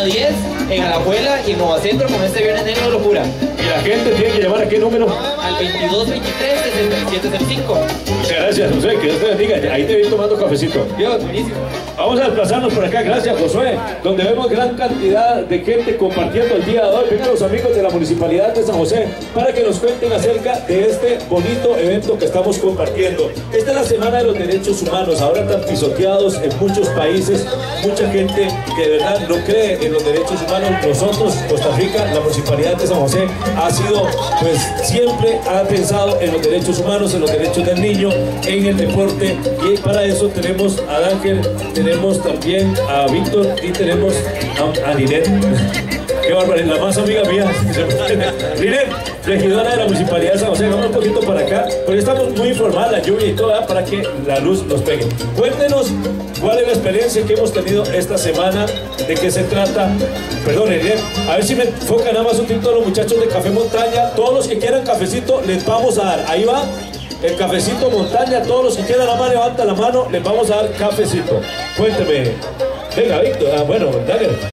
10 en Alajuela y Nueva Centro con este Viernes Negro de Locura. La gente tiene que llamar a qué número. Al 2223 6705. Muchas gracias, José. Que Dios te bendiga. Ahí te vi tomando cafecito. Dios, buenísimo. Vamos a desplazarnos por acá, gracias Josué, donde vemos gran cantidad de gente compartiendo el día de hoy. Vengan los amigos de la Municipalidad de San José para que nos cuenten acerca de este bonito evento que estamos compartiendo. Esta es la Semana de los Derechos Humanos, ahora tan pisoteados en muchos países, mucha gente que de verdad no cree en los derechos humanos. Nosotros, Costa Rica, la Municipalidad de San José, ha sido, pues siempre ha pensado en los derechos humanos, en los derechos del niño, en el deporte y para eso tenemos a Ángel, tenemos también a Víctor y tenemos a, a Linet. Qué barbaridad, la más amiga mía. Linet, regidora de la Municipalidad de San José, vamos un poquito para acá, porque estamos muy informales, la lluvia y ¿verdad? para que la luz nos pegue. Cuéntenos cuál es la experiencia que hemos tenido esta semana, de qué se trata. Perdón, Linet, a ver si me enfocan nada más un poquito a los muchachos de Café Montaña. Todos los que quieran cafecito, les vamos a dar. Ahí va el cafecito montaña, todos los que quieran la mano, levanta la mano, les vamos a dar cafecito. Cuénteme. Venga, Víctor. Ah, bueno, dale.